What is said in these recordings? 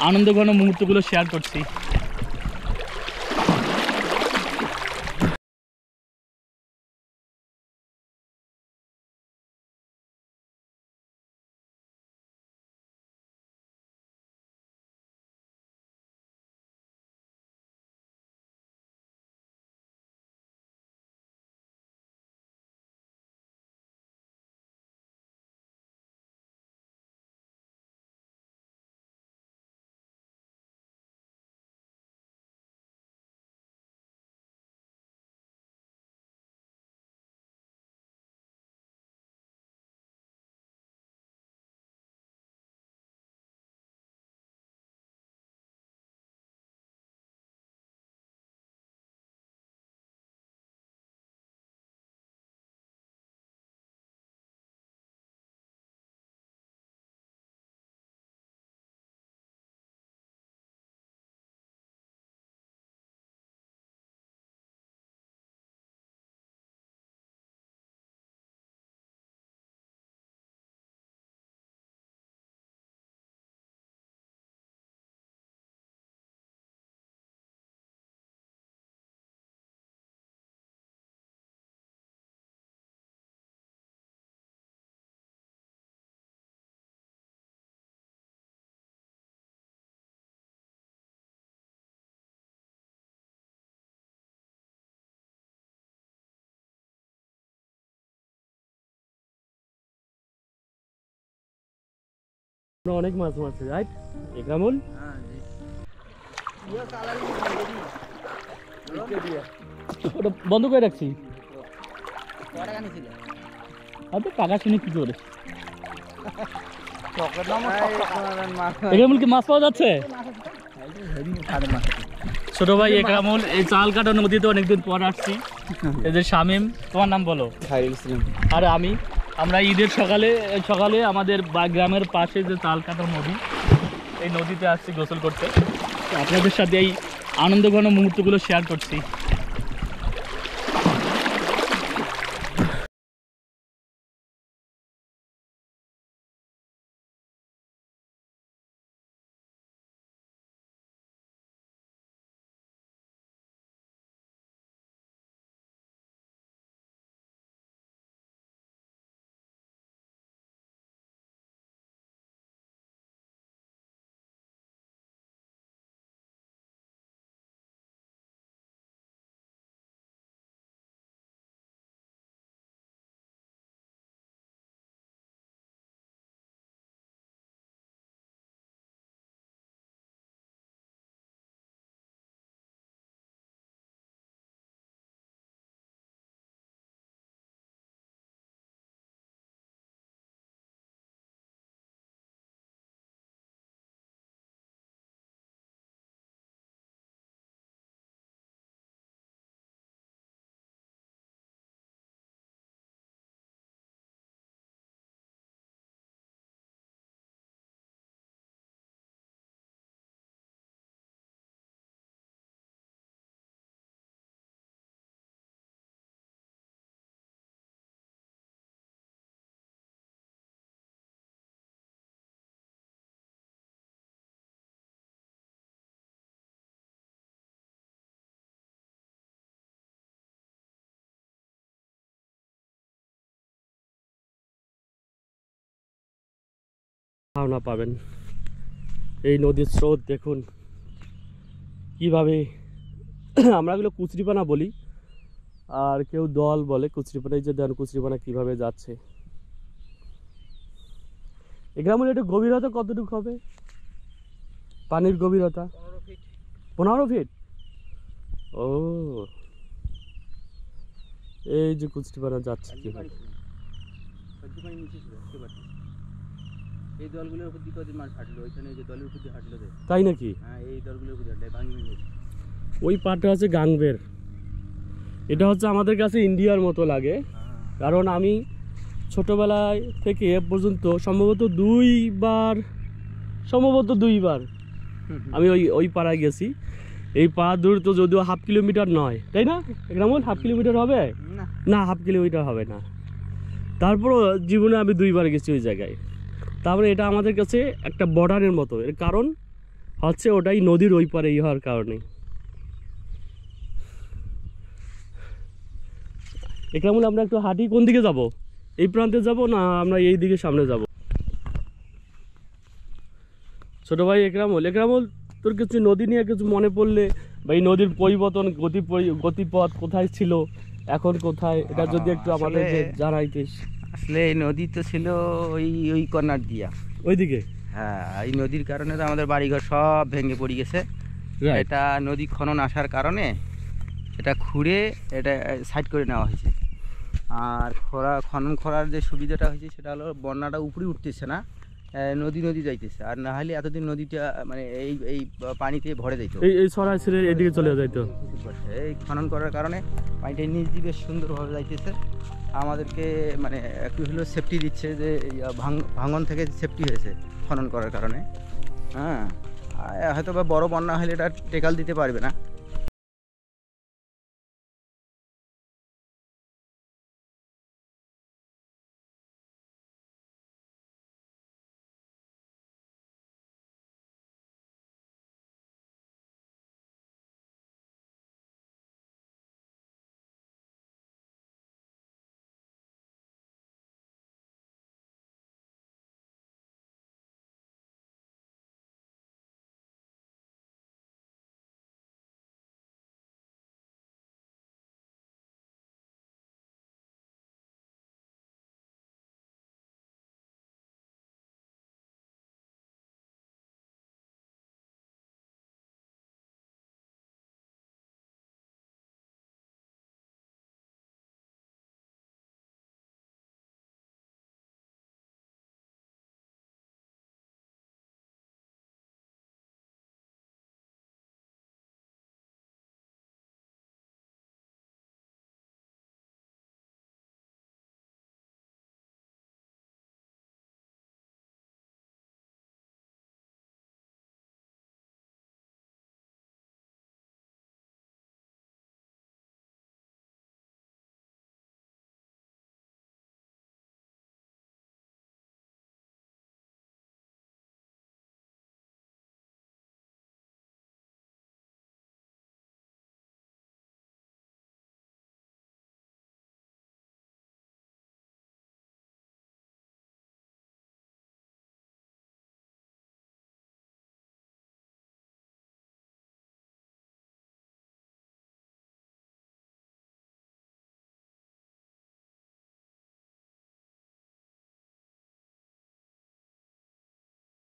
আনন্দঘন মুহূর্তগুলো শেয়ার করছি। অনেক মাছ মারছে রাইট একরামুল ওটা বন্ধ করে রাখছি। আরে টাকা শুনে কি করে? একরামুল কি মাছ পাওয়া যাচ্ছে? ছোট ভাই একরামুল এই চাল কাটা নদীতে অনেকদিন পর আসছি। এদের শামিম তোমার নাম বলো। আর আমি? আমরা ঈদের সকালে সকালে আমাদের গ্রামের পাশে যে তালকাটা নদী, এই নদীতে আসছি গোসল করতে। আপনাদের সাথে এই আনন্দঘন মুহূর্তগুলো শেয়ার করছি। ধারণা পাবেন। এই নদীর স্রোত দেখুন। কীভাবে আমরা এগুলো কুচরিপানা বলি। আর কেউ দল বলে কুচরিপানা এই যে দেন কুচরিপানা কীভাবে যাচ্ছে। গ্রামের একটু গভীরতা কতটুকু হবে? পানির গভীরতা? পনেরো ফিট ও। এই যে কুচরিপানা যাচ্ছে কীভাবে। এই দলগুলোর উপর দিয়ে কদিন মাছ হাঁটলো ওইখানে যে দলের উপর দিয়ে হাঁটলো তাই নাকি? হ্যাঁ এই দলগুলোর উপর দিয়ে হাঁটলো ভাঙি ভেঙে ওই পাটটা হচ্ছে গাংবের। এটা হচ্ছে আমাদের কাছে ইন্ডিয়ার মতো লাগে। কারণ আমি ছোটবেলায় থেকে এ পর্যন্ত সম্ভবত দুইবার সম্ভবত দুইবার আমি ওই ওই পাড়ায় গেছি। এই পাড়া দূর তো যদিও হাফ কিলোমিটার নয় তাই না? একরামুল হাফ কিলোমিটার হবে? না হাফ কিলোমিটার হবে না। তারপরও জীবনে আমি দুইবার গেছি ওই জায়গায়। তারপরে এটা আমাদের কাছে একটা বর্ডারের মতো। এর কারণ হচ্ছে ওটাই নদীর ওই পারে ই হওয়ার কারণে। একরামুল আমরা একটু হাঁটি কোন দিকে যাব? এই প্রান্তে যাব না আমরা এই দিকে সামনে যাব? ছোট ভাই একরামুল একরামুল তোর কিছু নদী নিয়ে কিছু মনে পড়লে বা এই নদীর পরিবর্তন গতি গতিপথ কোথায় ছিল এখন কোথায় এটা যদি একটু আমাদের জানাইতিস। আসলে এই নদী তো ছিল ওই ওই কর্নার দিয়া। ওইদিকে? হ্যাঁ এই নদীর কারণে তো আমাদের বাড়িঘর সব ভেঙে পড়ে গেছে। এটা নদী খনন আসার কারণে এটা খুঁড়ে এটা সাইড করে নেওয়া হয়েছে। আর খরা খনন করার যে সুবিধাটা হয়েছে সেটা হলো বন্যাটা উপরে উঠতেছে না নদী নদী যাইতেছে। আর না হলে এতদিন নদীটা মানে এই এই পানিতে ভরে যাইতো। এই এই সরাই ছেড়ে এদিকে চলে যাইতো। এই খনন করার কারণে পানিটা নিচ দিয়ে বেশ সুন্দরভাবে যাইতেছে। আমাদেরকে মানে একটু হলেও সেফটি দিচ্ছে যে ভাঙন থেকে সেফটি হয়েছে খনন করার কারণে। হ্যাঁ হয়তো বা বড় বন্যা হলে এটা টেকাল দিতে পারবে না।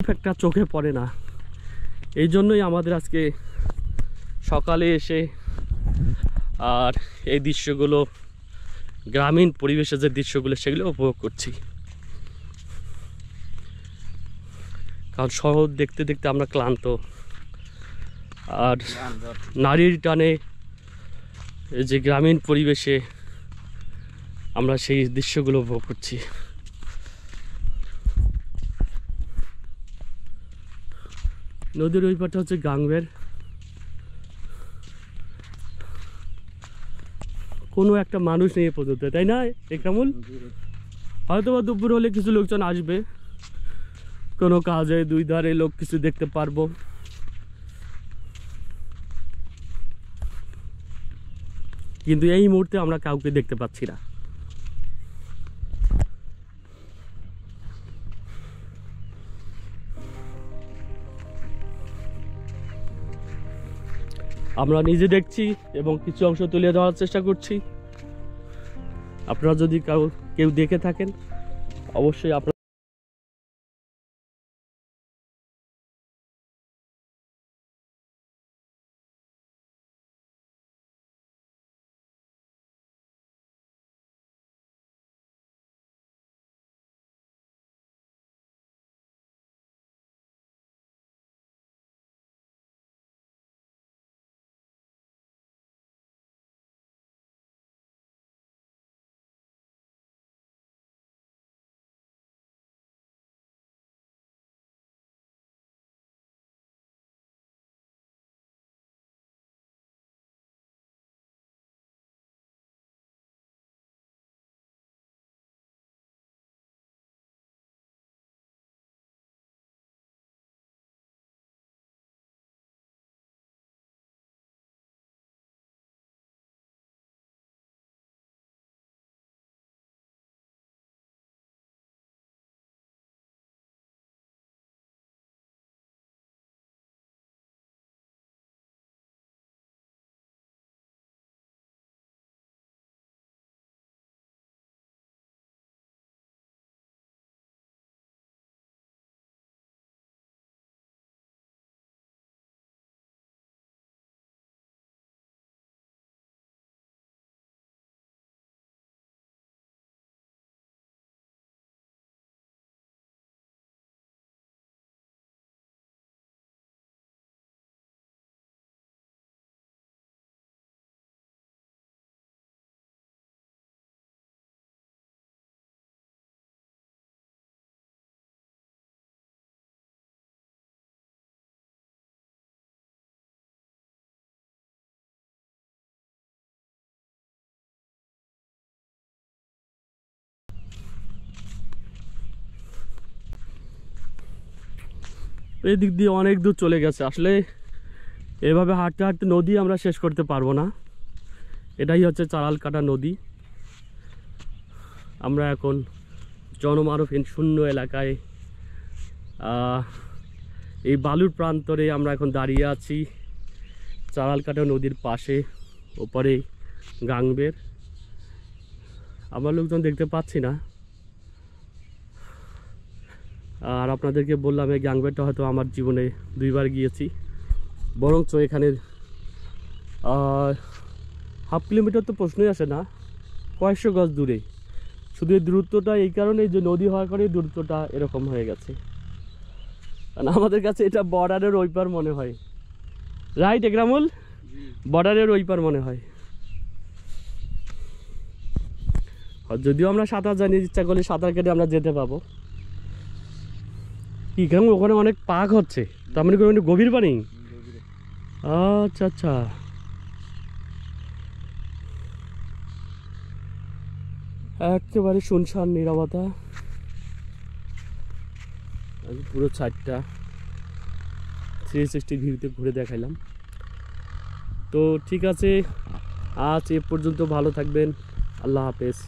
একটা চোখে পড়ে না। এই জন্যই আমাদের আজকে সকালে এসে আর এই দৃশ্যগুলো, গ্রামীণ পরিবেশের যে দৃশ্যগুলো, সেগুলো উপভোগ করছি। কারণ শহর দেখতে দেখতে আমরা ক্লান্ত। আর নারীর টানে যে গ্রামীণ পরিবেশে আমরা সেই দৃশ্যগুলো উপভোগ করছি। নদীর ওই পারটা হচ্ছে গাংবের। কোনো একটা মানুষ নেই পর্যন্ত, তাই না, একরামুল? হয়তো বা দুপুর হলে কিছু লোকজন আসবে। কোনো কাজে দুই ধারে লোক কিছু দেখতে পারব। কিন্তু এই মুহূর্তে আমরা কাউকে দেখতে পাচ্ছি না। আমরা নিজে দেখছি এবং কিছু অংশ তুলে ধরার চেষ্টা করছি। আপনারা যদি কাউ কেউ দেখে থাকেন, অবশ্যই আপনারা এই দিক দিয়ে অনেক দূর চলে গেছে। আসলে এভাবে হাঁটতে হাঁটতে নদী আমরা শেষ করতে পারব না। এটাই হচ্ছে চারাল কাটা নদী। আমরা এখন জনমানবহীন শূন্য এলাকায় এই বালুর প্রান্তরে আমরা এখন দাঁড়িয়ে আছি। চারালকাটা নদীর পাশে, ওপরে গাংবের। আমার লোকজন দেখতে পাচ্ছি না। আর আপনাদেরকে বললাম, এই গাংবেরটা হয়তো আমার জীবনে দুইবার গিয়েছি। বরঞ্চ এখানে হাফ কিলোমিটার তো প্রশ্নই আসে না, কয়েকশো গজ দূরে। শুধু এই দূরত্বটা এই কারণে যে নদী হওয়ার কারণে দূরত্বটা এরকম হয়ে গেছে। কারণ আমাদের কাছে এটা বর্ডারের ওই পার মনে হয়। রাইট একরামুল? বর্ডারের ওই পার মনে হয়। যদিও আমরা সাঁতার জানি, ইচ্ছা করলে সাঁতার কেটে আমরা যেতে পাবো। কি কেন ওখানে অনেক পাক হচ্ছে। তার মানে কি ওখানে গভীর পানি? আচ্ছা আচ্ছা। একেবারে শুনশান নিরবতা। আমি পুরো ছাদটা থ্রি সিক্সটি ভিউতে ঘুরে দেখাইলাম। তো ঠিক আছে, আজ এ পর্যন্ত ভালো থাকবেন। আল্লাহ হাফেজ।